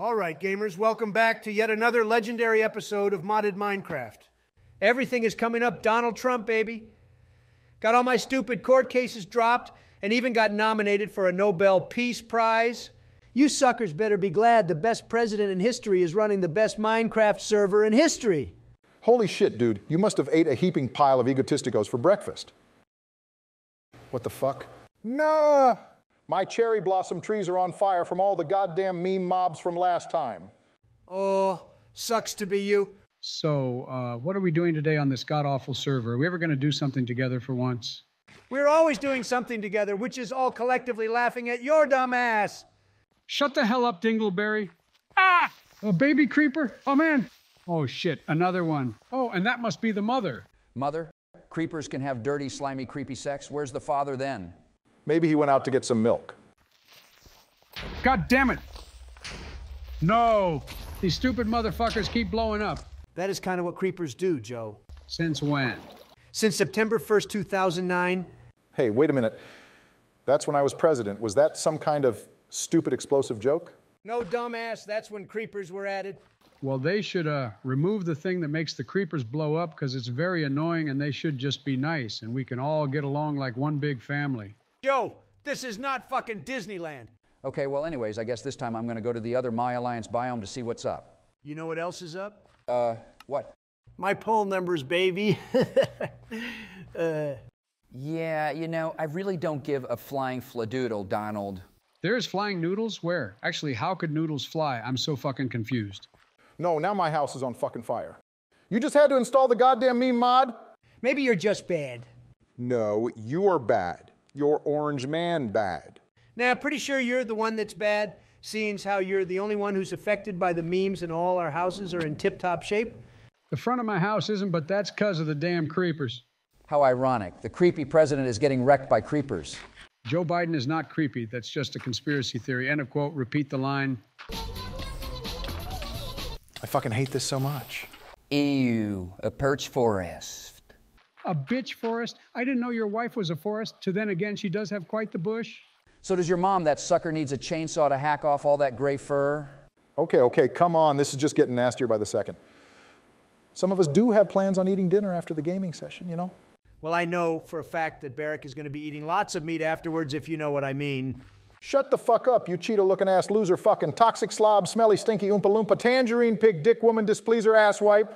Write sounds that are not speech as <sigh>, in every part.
All right, gamers, welcome back to yet another legendary episode of Modded Minecraft. Everything is coming up Donald Trump, baby. Got all my stupid court cases dropped and even got nominated for a Nobel Peace Prize. You suckers better be glad the best president in history is running the best Minecraft server in history. Holy shit, dude. You must have ate a heaping pile of egotisticos for breakfast. What the fuck? Nah. My cherry blossom trees are on fire from all the goddamn meme mobs from last time. Oh, sucks to be you. So, uh, what are we doing today on this god awful server? Are we ever going to do something together for once? We're always doing something together, which is all collectively laughing at your dumb ass. Shut the hell up, Dingleberry. Ah! A baby creeper? Oh, man. Oh, shit. Another one. Oh, and that must be the mother. Mother, creepers can have dirty, slimy, creepy sex. Where's the father then? Maybe he went out to get some milk. God damn it. No. These stupid motherfuckers keep blowing up. That is kind of what creepers do, Joe. Since when? Since September 1st, 2009, Hey, wait a minute. That's when I was president. Was that some kind of stupid explosive joke? no dumbass, that's when creepers were added. Well, they should uh, remove the thing that makes the creepers blow up because it's very annoying and they should just be nice and we can all get along like one big family. Joe, this is not fucking Disneyland. Okay, well, anyways, I guess this time I'm going to go to the other My Alliance biome to see what's up. You know what else is up? Uh, what? My poll numbers, baby. <laughs> uh, Yeah, you know, I really don't give a flying fladoodle, Donald. There's flying noodles? Where? Actually, how could noodles fly? I'm so fucking confused. No, now my house is on fucking fire. You just had to install the goddamn meme mod? maybe you're just bad. No, you're bad. You're Orange Man bad. Now, pretty sure you're the one that's bad, seeing as how you're the only one who's affected by the memes and all our houses are in tip top shape. The front of my house isn't, but that's because of the damn creepers. How ironic. The creepy president is getting wrecked by creepers. Joe Biden is not creepy. That's just a conspiracy theory. End of quote. Repeat the line. I fucking hate this so much. Ew, a birch forest. A bitch forest? I didn't know your wife was a forest. To then again, she does have quite the bush. So does your mom, that sucker needs a chainsaw to hack off all that gray fur? Okay, okay, come on. This is just getting nastier by the second. Some of us do have plans on eating dinner after the gaming session, you know? Well, I know for a fact that Barack is going to be eating lots of meat afterwards, if you know what I mean. Shut the fuck up, you cheetah looking ass loser fucking toxic slob, smelly, stinky, oompa loompa, tangerine pig, dick woman, displeaser, asswipe.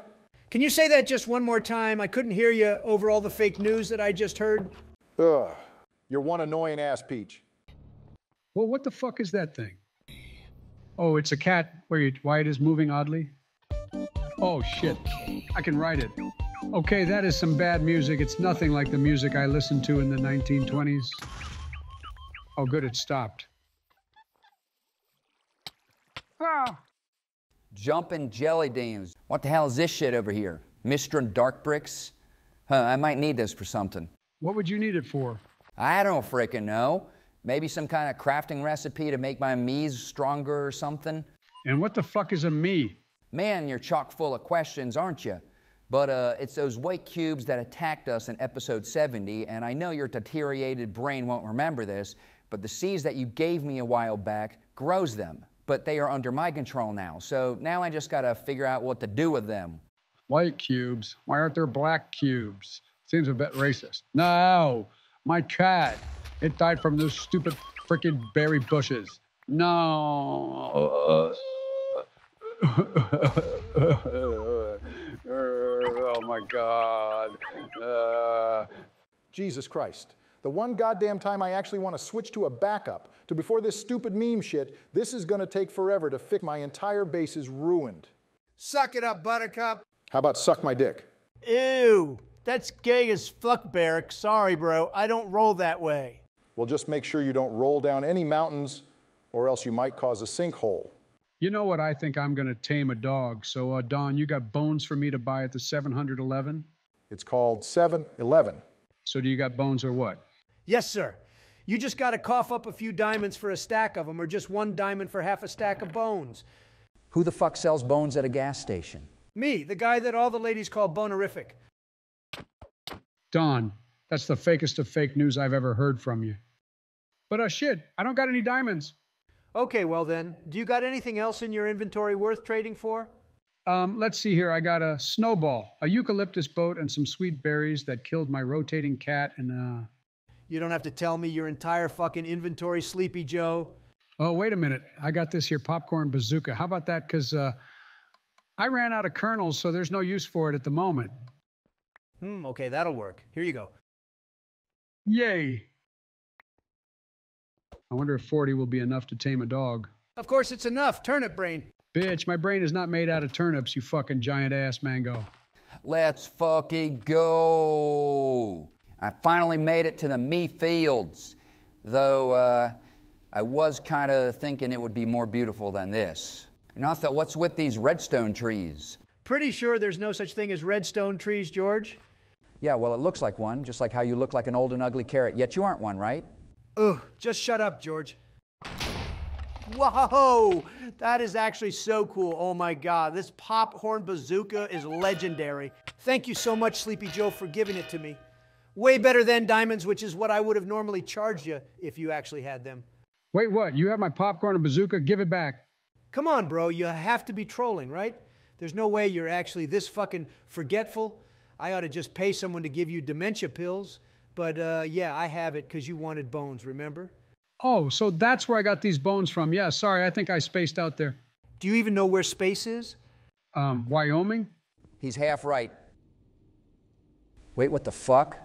Can you say that just one more time? I couldn't hear you over all the fake news that I just heard. Ugh. You're one annoying ass peach. Well, what the fuck is that thing? Oh, it's a cat where you, why it is moving oddly? Oh, shit. I can ride it. Okay, that is some bad music. It's nothing like the music I listened to in the 1920s. Oh, good, it stopped. Ah! Jumping jelly beans. What the hell is this shit over here? Mistron dark bricks? Huh, I might need this for something. What would you need it for? I don't frickin' know. Maybe some kind of crafting recipe to make my me's stronger or something? And what the fuck is a me? Man, you're chock full of questions, aren't you? But uh, it's those white cubes that attacked us in episode 70, and I know your deteriorated brain won't remember this, but the seeds that you gave me a while back grows them. But they are under my control now, so now I just gotta figure out what to do with them. White cubes. Why aren't there black cubes? Seems a bit racist. No, my cat. It died from those stupid freaking berry bushes. No. <laughs> oh my God. Uh, Jesus Christ. The one goddamn time I actually want to switch to a backup to before this stupid meme shit, this is gonna take forever to fix my entire base is ruined. Suck it up, Buttercup. How about suck my dick? Ew, that's gay as fuck, Barack. Sorry, bro. I don't roll that way. Well, just make sure you don't roll down any mountains or else you might cause a sinkhole. you know what? I think I'm going to tame a dog. So, uh, Don, you got bones for me to buy at the 711? It's called 7 Eleven. So, do you got bones or what? Yes, sir. You just got to cough up a few diamonds for a stack of them, or just one diamond for half a stack of bones. Who the fuck sells bones at a gas station? Me, the guy that all the ladies call bonerific. Don, that's the fakest of fake news I've ever heard from you. But uh, shit, I don't got any diamonds. Okay, well then, do you got anything else in your inventory worth trading for? Um, let's see here. I got a snowball, a eucalyptus boat, and some sweet berries that killed my rotating cat. And uh, You don't have to tell me your entire fucking inventory, Sleepy Joe. oh, wait a minute. I got this here popcorn bazooka. How about that? Because uh, I ran out of kernels, so there's no use for it at the moment. Hmm, okay, that'll work. Here you go. Yay! I wonder if 40 will be enough to tame a dog. Of course, it's enough. Turnip brain. Bitch, my brain is not made out of turnips, you fucking giant ass mango. Let's fucking go. I finally made it to the me fields, though uh, I was kind of thinking it would be more beautiful than this. And I thought, what's with these redstone trees? Pretty sure there's no such thing as redstone trees, George. Yeah, well, it looks like one, just like how you look like an old and ugly carrot, yet you aren't one, right? Ugh, just shut up, George. Whoa, that is actually so cool. Oh my God, this popcorn bazooka is legendary. Thank you so much, Sleepy Joe, for giving it to me. Way better than diamonds, which is what I would have normally charged you if you actually had them. Wait, what? You have my popcorn and bazooka? Give it back. Come on, bro, you have to be trolling, right? There's no way you're actually this fucking forgetful. I ought to just pay someone to give you dementia pills. But uh, yeah, I have it because you wanted bones, remember? Oh, so that's where I got these bones from. Yeah, sorry, I think I spaced out there. Do you even know where space is? Um, Wyoming? He's half right. Wait, what the fuck?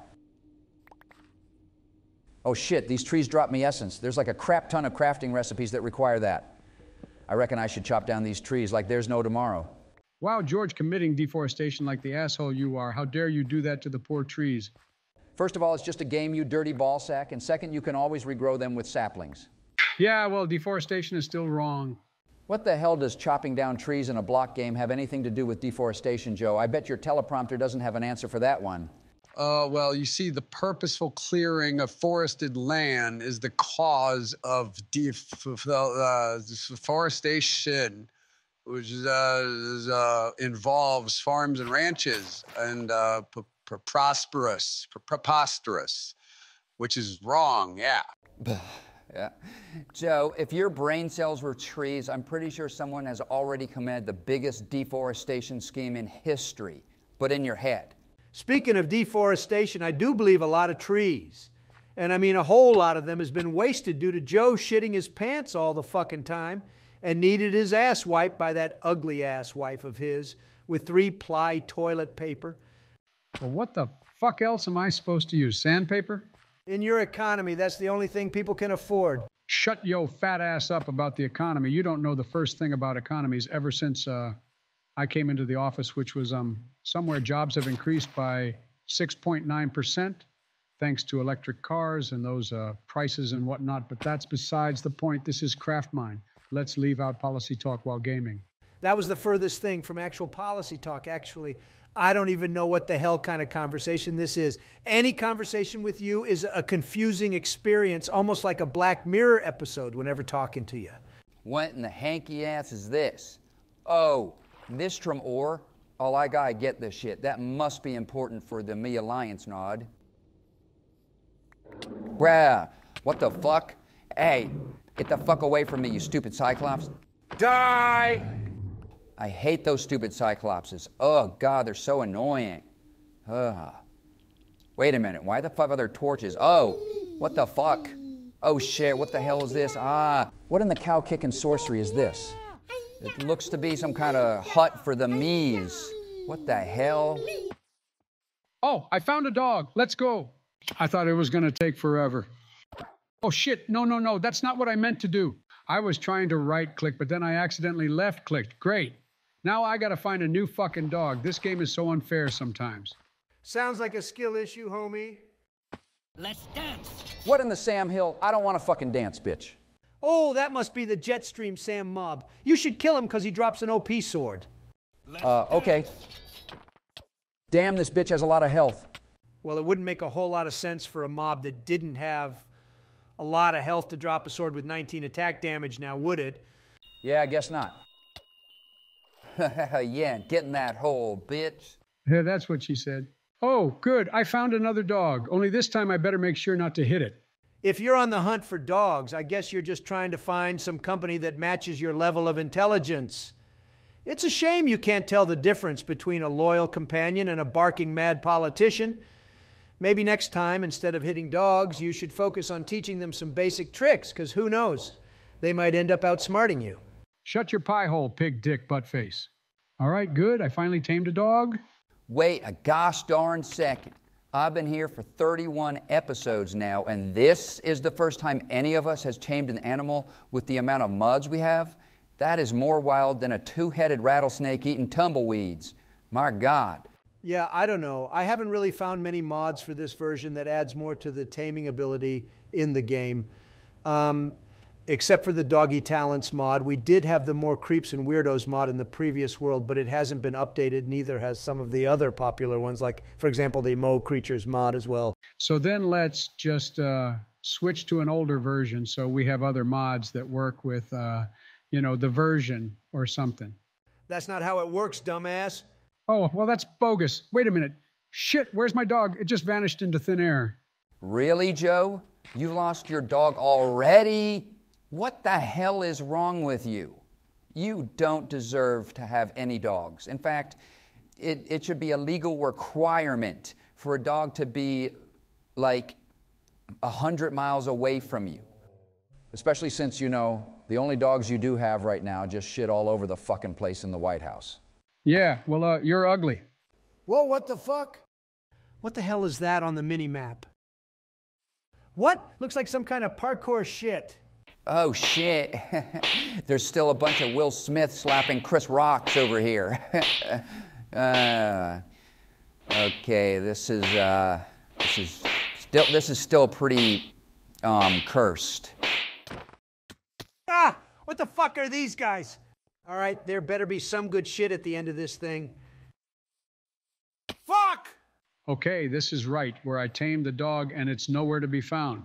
Oh shit, these trees drop me essence. There's like a crap ton of crafting recipes that require that. I reckon I should chop down these trees like there's no tomorrow. Wow, George, committing deforestation like the asshole you are. How dare you do that to the poor trees? First of all, it's just a game, you dirty ball sack. And second, you can always regrow them with saplings. Yeah, well, deforestation is still wrong. What the hell does chopping down trees in a block game have anything to do with deforestation, Joe? I bet your teleprompter doesn't have an answer for that one. Uh, well, you see, the purposeful clearing of forested land is the cause of uh, deforestation, which uh, is, uh, involves farms and ranches and uh, prosperous, preposterous, which is wrong. Yeah. Yeah. Joe, if your brain cells were trees, I'm pretty sure someone has already committed the biggest deforestation scheme in history, but in your head. Speaking of deforestation, I do believe a lot of trees, and I mean a whole lot of them, has been wasted due to Joe shitting his pants all the fucking time and needed his ass wiped by that ugly ass wife of his with three ply toilet paper. Well, what the fuck else am I supposed to use? Sandpaper? In your economy, that's the only thing people can afford. Shut yo fat ass up about the economy. You don't know the first thing about economies ever since uh, I came into the office, which was um, somewhere jobs have increased by 6.9%, thanks to electric cars and those uh, prices and whatnot. But that's besides the point. This is craft mine. Let's leave out policy talk while gaming. That was the furthest thing from actual policy talk, actually. I don't even know what the hell kind of conversation this is. Any conversation with you is a confusing experience, almost like a Black Mirror episode whenever talking to you. What in the hanky ass is this? Oh, Mistrum ore? Oh, I gotta get this shit. That must be important for the Me Alliance nod. Bruh, what the fuck? Hey, get the fuck away from me, you stupid Cyclops. Die! I hate those stupid Cyclopses. Oh, God, they're so annoying. Ugh. Wait a minute, why the fuck are there torches? Oh, what the fuck? Oh shit, what the hell is this? Ah, what in the cow kicking sorcery is this? It looks to be some kind of hut for the me's. What the hell? Oh, I found a dog. Let's go. I thought it was going to take forever. Oh, shit. No, no, no. That's not what I meant to do. I was trying to right click, but then I accidentally left clicked. Great. Now I got to find a new fucking dog. This game is so unfair sometimes. Sounds like a skill issue, homie. Let's dance. What in the Sam Hill? I don't want to fucking dance, bitch. Oh, that must be the Jetstream Sam Mob. You should kill him because he drops an OP sword. Uh, okay. Damn, this bitch has a lot of health. Well, it wouldn't make a whole lot of sense for a mob that didn't have a lot of health to drop a sword with 19 attack damage now, would it? Yeah, I guess not. <laughs> yeah, get in that hole, bitch. Yeah, that's what she said. Oh, good. I found another dog. Only this time I better make sure not to hit it. If you're on the hunt for dogs, I guess you're just trying to find some company that matches your level of intelligence. It's a shame you can't tell the difference between a loyal companion and a barking mad politician. Maybe next time, instead of hitting dogs, you should focus on teaching them some basic tricks, because who knows? They might end up outsmarting you. Shut your pie hole, pig dick butt face. All right, good. I finally tamed a dog. Wait a gosh darn second. I've been here for 31 episodes now, and this is the first time any of us has tamed an animal with the amount of muds we have. That is more wild than a two headed rattlesnake eating tumbleweeds. My God. Yeah, I don't know. I haven't really found many mods for this version that adds more to the taming ability in the game. Um, except for the doggy talents mod. We did have the more creeps and weirdos mod in the previous world, but it hasn't been updated. Neither has some of the other popular ones, like, for example, the Mo creatures mod as well. So then let's just uh, switch to an older version so we have other mods that work with, uh, you know, the version or something. That's not how it works, dumbass. Oh, well, that's bogus. Wait a minute. Shit, where's my dog? It just vanished into thin air. Really, Joe? You lost your dog already? What the hell is wrong with you? You don't deserve to have any dogs. In fact, it, it should be a legal requirement for a dog to be like a hundred miles away from you. Especially since, you know, the only dogs you do have right now just shit all over the fucking place in the White House. Yeah, well, uh, you're ugly. Whoa, what the fuck? What the hell is that on the mini map? What? Looks like some kind of parkour shit. Oh shit. <laughs> There's still a bunch of Will Smith slapping Chris Rocks over here. <laughs> uh, okay, this is uh, this is still this is still pretty um, cursed. Ah, what the fuck are these guys? All right, there better be some good shit at the end of this thing. Fuck! Okay, this is right, where I tamed the dog and it's nowhere to be found.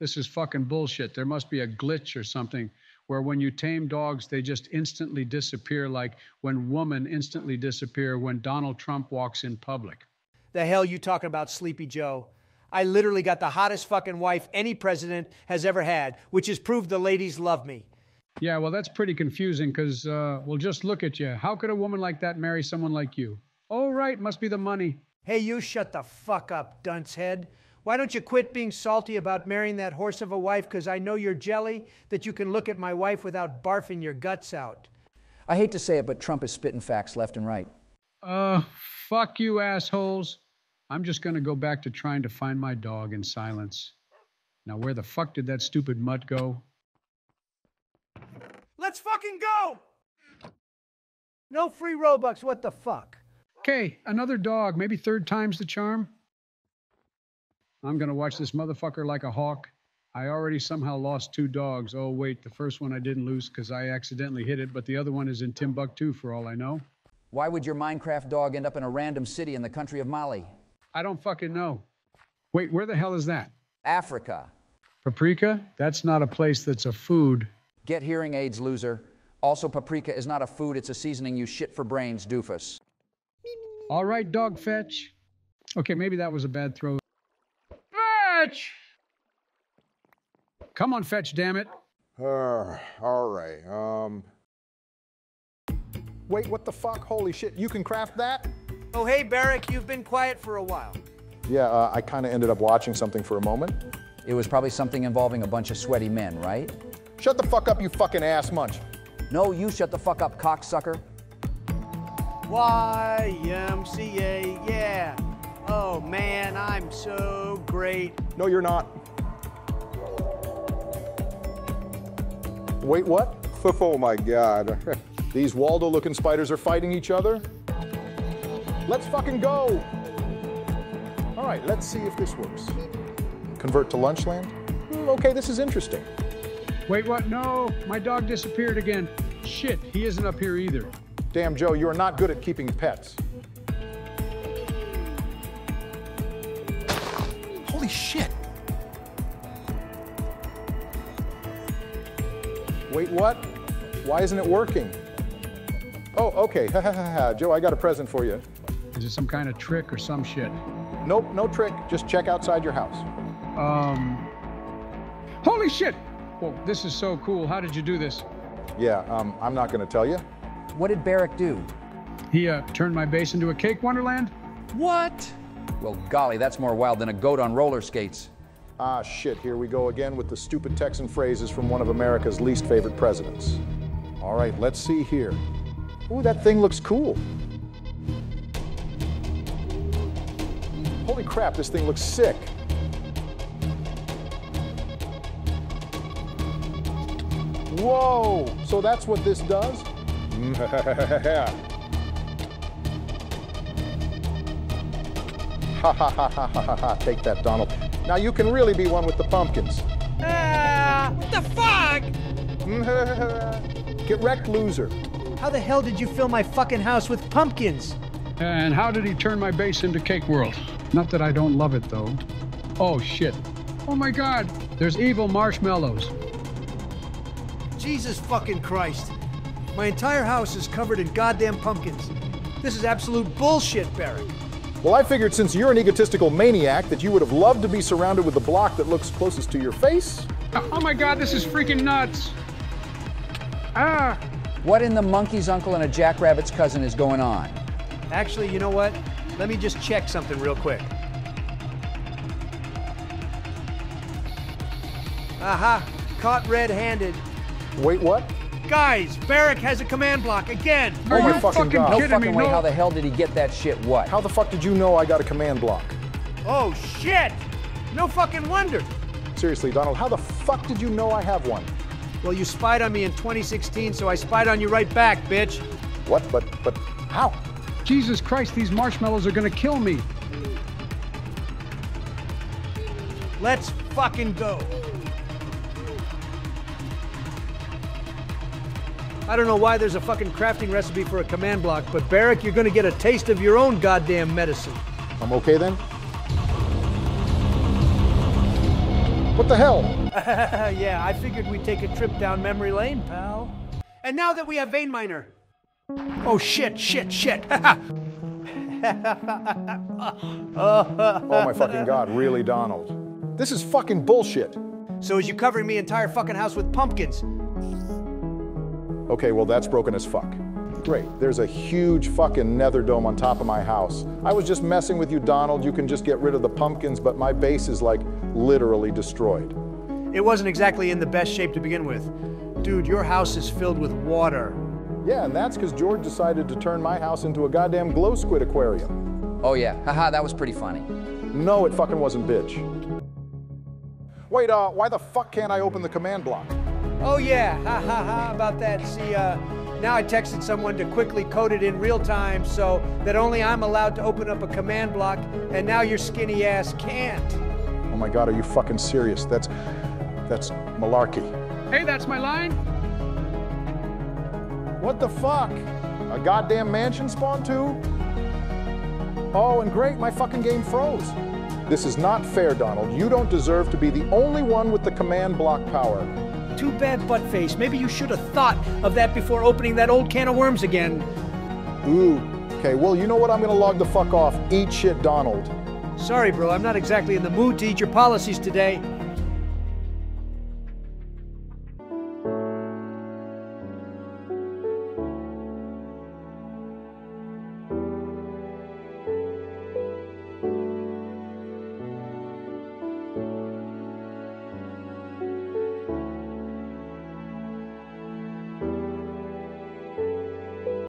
This is fucking bullshit. There must be a glitch or something where when you tame dogs, they just instantly disappear, like when women instantly disappear when Donald Trump walks in public. The hell you talking about, Sleepy Joe? I literally got the hottest fucking wife any president has ever had, which has proved the ladies love me. Yeah, well, that's pretty confusing because, uh, well, just look at you. How could a woman like that marry someone like you? Oh, right, must be the money. Hey, you shut the fuck up, dunce head. Why don't you quit being salty about marrying that horse of a wife? Because I know you're jelly that you can look at my wife without barfing your guts out. I hate to say it, but Trump is spitting facts left and right. Uh, fuck you, assholes. I'm just gonna go back to trying to find my dog in silence. Now, where the fuck did that stupid mutt go? Let's fucking go! No free Robux, what the fuck? Okay, another dog, maybe third time's the charm. I'm gonna watch this motherfucker like a hawk. I already somehow lost two dogs. Oh, wait, the first one I didn't lose because I accidentally hit it, but the other one is in Timbuktu for all I know. Why would your Minecraft dog end up in a random city in the country of Mali? I don't fucking know. Wait, where the hell is that? Africa. Paprika? That's not a place that's a food. Get hearing aids, loser. Also, paprika is not a food, it's a seasoning you shit for brains, doofus. All right, dog fetch. Okay, maybe that was a bad throw. Fetch! Come on, fetch, damn it. Uh, all right. Um. Wait, what the fuck? Holy shit! You can craft that? Oh, hey, Barack, you've been quiet for a while. Yeah, uh, I kind of ended up watching something for a moment. It was probably something involving a bunch of sweaty men, right? Shut the fuck up, you fucking ass munch. No, you shut the fuck up, cocksucker. YMCA, yeah. Oh man, I'm so great. No, you're not. Wait, what? <laughs> Oh my god. <laughs> These Waldo looking spiders are fighting each other? Let's fucking go! All right, let's see if this works. Convert to Lunchland? Hmm, okay, this is interesting. Wait, what? No, my dog disappeared again. Shit, he isn't up here either. Damn, Joe, you are not good at keeping pets. Holy shit! Wait, what? Why isn't it working? Oh, okay. Joe, I got a present for you. Is it some kind of trick or some shit? Nope, no trick. Just check outside your house. Um, Holy shit! Whoa, this is so cool. How did you do this? Yeah, um, I'm not going to tell you. What did Barack do? He uh, turned my base into a cake wonderland? What? Well, golly, that's more wild than a goat on roller skates. Ah, shit, here we go again with the stupid Texan phrases from one of America's least favorite presidents. All right, let's see here. Ooh, that thing looks cool. Holy crap, this thing looks sick. Whoa! So that's what this does? <laughs> Ha ha ha ha ha ha ha. Take that, Donald. Now you can really be one with the pumpkins. Ah, what the fuck? <laughs> Get wrecked, loser. How the hell did you fill my fucking house with pumpkins? And how did he turn my base into Cake World? Not that I don't love it, though. Oh, shit. Oh my god, there's evil marshmallows. Jesus fucking Christ. My entire house is covered in goddamn pumpkins. This is absolute bullshit, Barack. Well, I figured since you're an egotistical maniac that you would have loved to be surrounded with the block that looks closest to your face. Oh my god, this is freaking nuts. Ah, What in the monkey's uncle and a jackrabbit's cousin is going on? Actually, you know what? Let me just check something real quick. Aha, caught red handed. Wait, what? Guys, Barack has a command block again. are Oh my you fucking fucking, God. No kidding me? fucking way. No. How the hell did he get that shit? What? How the fuck did you know I got a command block? Oh shit! No fucking wonder. Seriously, Donald, how the fuck did you know I have one? Well, you spied on me in 2016, so I spied on you right back, bitch. What? But, but, how? Jesus Christ, these marshmallows are gonna kill me. Let's fucking go. I don't know why there's a fucking crafting recipe for a command block, but Barack, you're gonna get a taste of your own goddamn medicine. I'm okay then? What the hell? <laughs> Yeah, I figured we'd take a trip down memory lane, pal. And now that we have Vein Miner. Oh shit, shit, shit. <laughs> Oh my fucking god, really, Donald? This is fucking bullshit. so is you covering me entire fucking house with pumpkins? Okay, well, that's broken as fuck. Great, there's a huge fucking nether dome on top of my house. I was just messing with you, Donald. You can just get rid of the pumpkins, but my base is like literally destroyed. It wasn't exactly in the best shape to begin with. Dude, your house is filled with water. Yeah, and that's because George decided to turn my house into a goddamn glow squid aquarium. Oh, yeah. Haha, that was pretty funny. No, it fucking wasn't, bitch. Wait, uh, why the fuck can't I open the command block? Oh yeah, ha ha ha about that. See, uh, now I texted someone to quickly code it in real time so that only I'm allowed to open up a command block, and now your skinny ass can't. Oh my god, are you fucking serious? That's, that's malarkey. Hey, that's my line. What the fuck? A goddamn mansion spawned too? Oh, and great, my fucking game froze. This is not fair, Donald. You don't deserve to be the only one with the command block power. Too bad, buttface. Maybe you should have thought of that before opening that old can of worms again. Ooh. Okay, well, you know what? I'm gonna log the fuck off. Eat shit, Donald. Sorry, bro. I'm not exactly in the mood to eat your policies today.